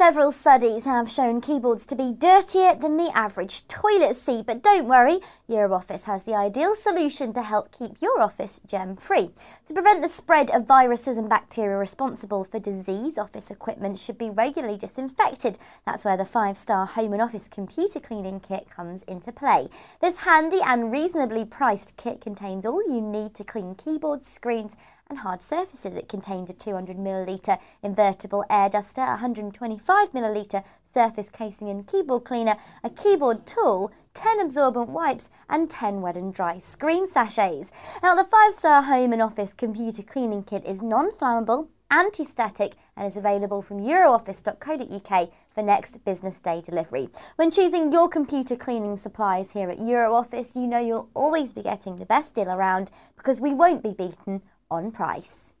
Several studies have shown keyboards to be dirtier than the average toilet seat, but don't worry, Euroffice has the ideal solution to help keep your office germ-free. To prevent the spread of viruses and bacteria responsible for disease, office equipment should be regularly disinfected. That's where the five-star home and office computer cleaning kit comes into play. This handy and reasonably priced kit contains all you need to clean keyboards, screens and hard surfaces. It contains a 200ml invertible air duster, 125ml surface casing and keyboard cleaner, a keyboard tool, 10 absorbent wipes and 10 wet and dry screen sachets. Now the 5-star home and office computer cleaning kit is non-flammable, anti-static and is available from euroffice.co.uk for next business day delivery. When choosing your computer cleaning supplies here at Euroffice, you know you'll always be getting the best deal around because we won't be beaten on price.